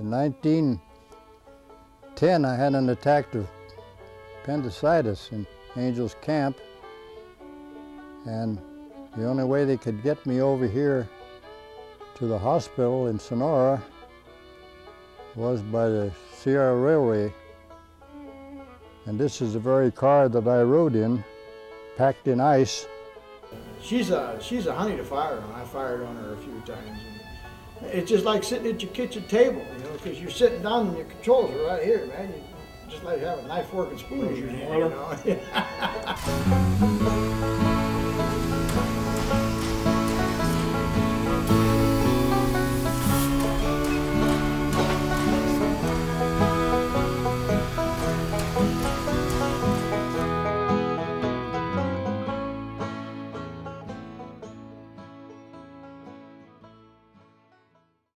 In 1910, I had an attack of appendicitis in Angels Camp, and the only way they could get me over here to the hospital in Sonora was by the Sierra Railway. And this is the very car that I rode in, packed in ice. She's a she's a honey to fire on. I fired on her a few times. It's just like sitting at your kitchen table, you know, because you're sitting down and your controls are right here, man. You, just like having a knife, fork, and spoon in your hand, you know.